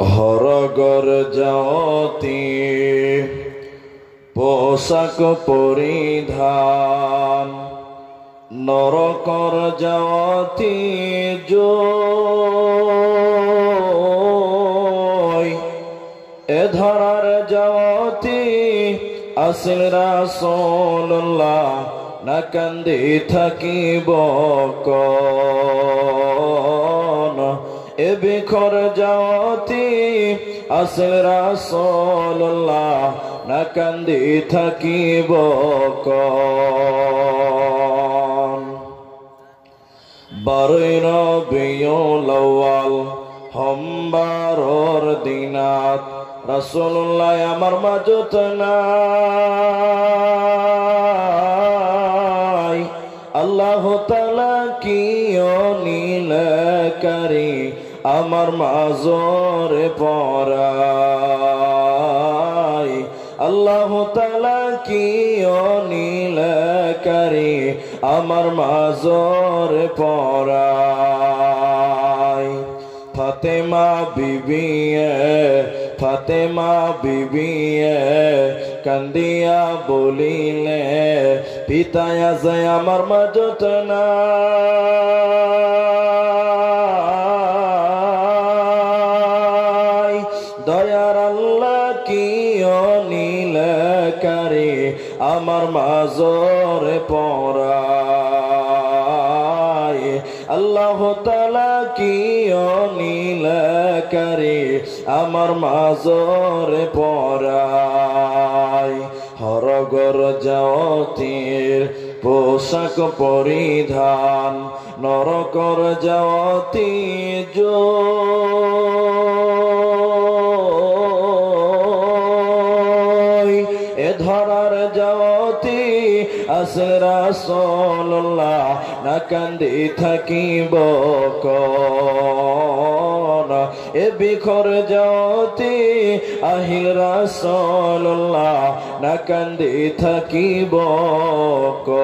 হরগর যাওতি পোশাক পরিধান, নরকর যাওতি জয়। এ ধরার যাওতি আসিল রাসূলুল্লাহ, না কান্দি থাকিব কোন এ বিখর যাওতি আসিল রাসূলুল্লাহ, না কান্দি থাকিব বারোই রবিউল আউয়াল হোমবারর দিনাত, রাসূলুল্লাহ আমার মাঝত নাই। আল্লাহ তালা কি অনিল করি আমার মাজরে পরাই। আল্লাহ তালা কি অনিল করি? আমার মাজর পরাই। ফাতেমা বিবিয়ে ফাতেমা বিবিয়ে কান্দিয়া বলিলে, পিতায়া যায় আমার মাজত না করে আমার মাজরে পড়ায়। আল্লাহ তালা কি অনিল করে আমার মাজরে পড়ায়। হরগর যাওতির পোশাক পরিধান, নরকর যাওতি জয় আসরা সল্লাহ না কান্দি থাকিব এ বিখর জ্যোতি আহিরা সল্লাহ না কান্দি থাকিব কোন?